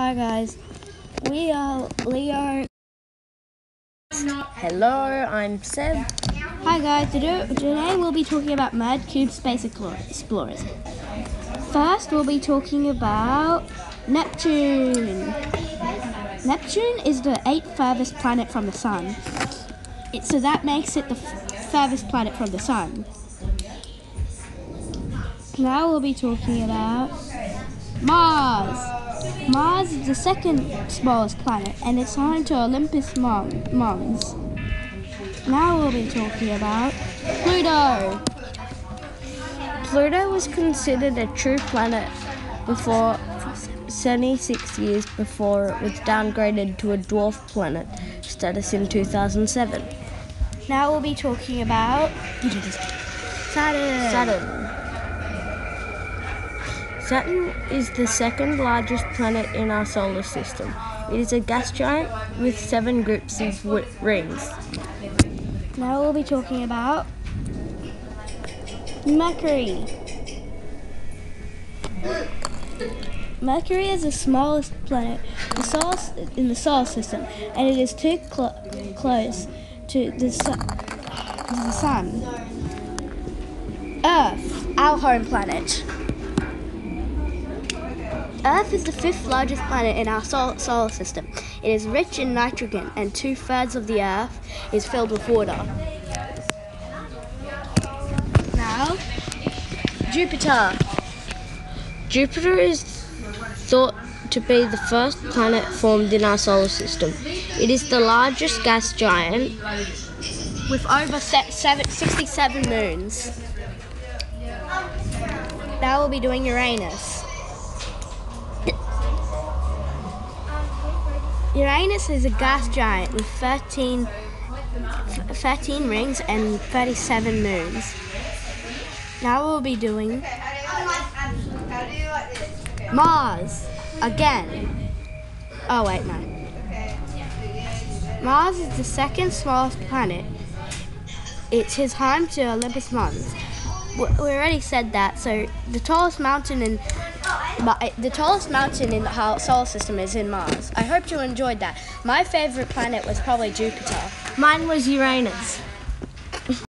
Hi guys, we are Leo. Hello, I'm Seb. Hi guys, today, today we'll be talking about Merge Cube Space Explorers. First, we'll be talking about Neptune. Neptune is the eighth furthest planet from the Sun. It, so that makes it the f- furthest planet from the Sun. Now we'll be talking about Mars. Mars is the second smallest planet and it's home to Olympus Mons. Now we'll be talking about Pluto. Pluto was considered a true planet before 76 years before it was downgraded to a dwarf planet status in 2007. Now we'll be talking about Saturn. Saturn. Saturn is the second largest planet in our solar system. It is a gas giant with seven groups of rings. Now we'll be talking about Mercury. Mercury is the smallest planet in the solar system, and it is too clo- close to the, su- to the sun. Earth, our home planet. Earth is the fifth largest planet in our sol- solar system. It is rich in nitrogen, and two thirds of the Earth is filled with water. Now, Jupiter. Jupiter is thought to be the first planet formed in our solar system. It is the largest gas giant with over seven, 67 moons. Now we'll be doing Uranus. Uranus is a gas giant with 13, 13 rings and 37 moons. Now we'll be doing Mars again. Oh, wait, no. Mars is the second smallest planet. It's his home to Olympus Mons. We already said that. So the tallest mountain in Ma- the tallest mountain in the solar system is in Mars. I hope you enjoyed that. My favorite planet was probably Jupiter. Mine was Uranus.